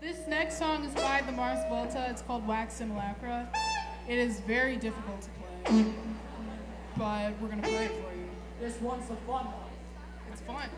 This next song is by the Mars Volta. It's called Wax Simulacra. It is very difficult to play, but we're gonna play it for you. This one's a fun one. It's fun.